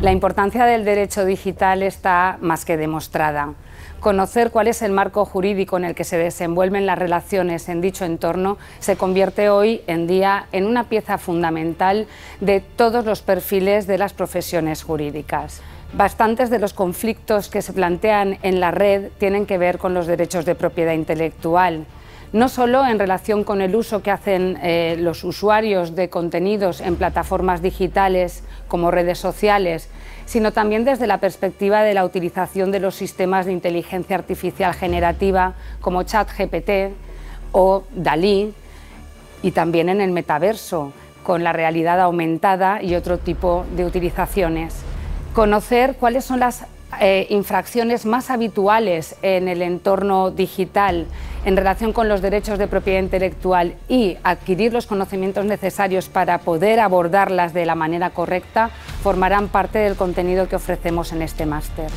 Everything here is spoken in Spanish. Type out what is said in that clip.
La importancia del derecho digital está más que demostrada. Conocer cuál es el marco jurídico en el que se desenvuelven las relaciones en dicho entorno se convierte hoy en día en una pieza fundamental de todos los perfiles de las profesiones jurídicas. Bastantes de los conflictos que se plantean en la red tienen que ver con los derechos de propiedad intelectual no solo en relación con el uso que hacen eh, los usuarios de contenidos en plataformas digitales como redes sociales, sino también desde la perspectiva de la utilización de los sistemas de inteligencia artificial generativa como ChatGPT o Dalí, y también en el metaverso, con la realidad aumentada y otro tipo de utilizaciones. Conocer cuáles son las eh, infracciones más habituales en el entorno digital en relación con los derechos de propiedad intelectual y adquirir los conocimientos necesarios para poder abordarlas de la manera correcta formarán parte del contenido que ofrecemos en este máster.